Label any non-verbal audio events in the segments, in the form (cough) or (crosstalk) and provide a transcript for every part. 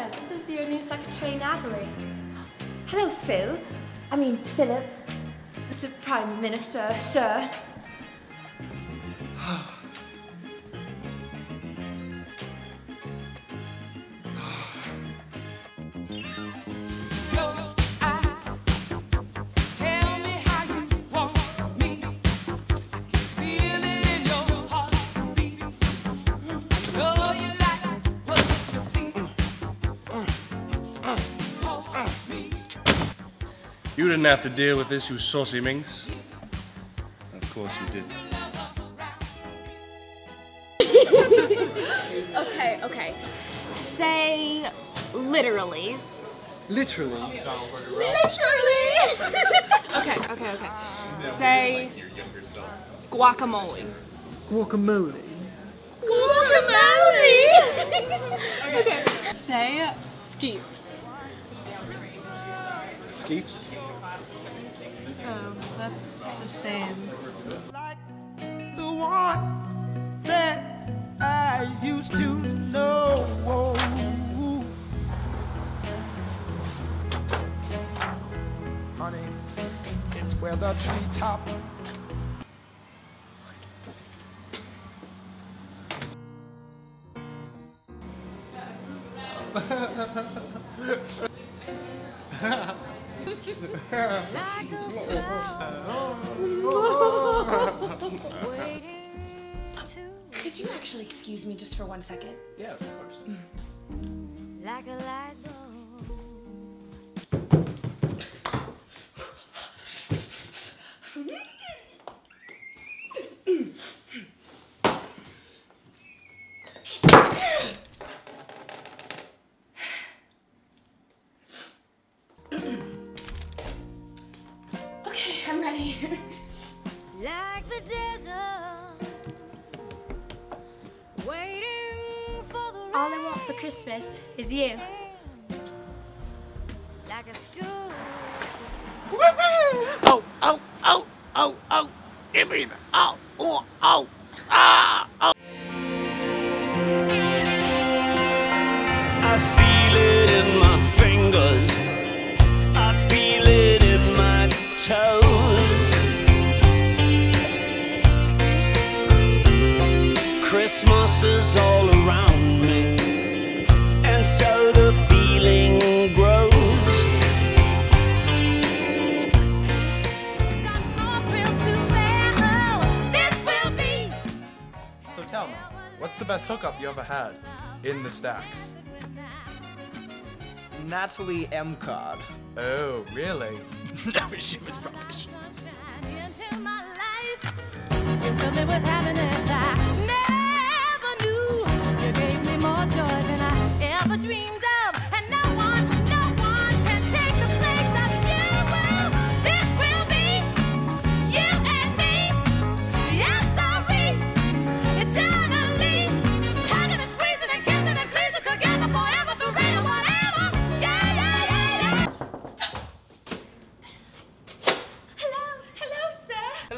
Minister. This is your new secretary, Natalie. Hello, Phil. I mean, Philip. Mr. Prime Minister, sir. You didn't have to deal with this, you saucy minx. Of course you did. (laughs) Okay, okay. Say literally. Literally. Literally. (laughs) okay, okay, okay. Say guacamole. Guacamole. Guacamole. (laughs) okay. Say skeeps. Skeeps. That's the same. Like the one that I used to know. Honey, it's where the treetop (laughs) Could you actually excuse me just for one second? Yeah, of course. like a light bulb. Okay, I'm ready. Like the desert, waiting for the All I want for Christmas is you. Like a school. Oh, oh, oh, oh, oh. Give me the, oh, oh, oh, ah, oh. Christmas all around me. And so the feeling grows. Got no thrills to spare. Oh, this will be. So tell me, what's the best hookup you ever had in the stacks? Natalie M. Cod. Oh, really? (laughs) no, she was rubbish.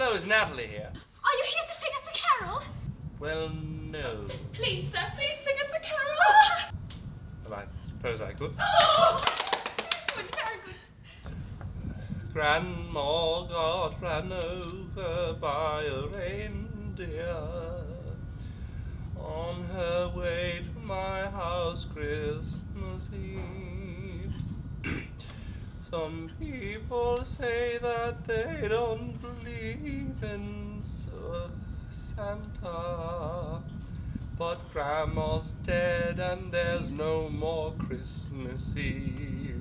Hello, is Natalie here? Are you here to sing us a carol? Well, no. Please, sir, please sing us a carol. Well, I suppose I could. oh, good, very good. Grandma got ran over by a reindeer on her way to my house Christmas Some people say that they don't believe in Santa. But Grandma's dead and there's no more Christmas Eve.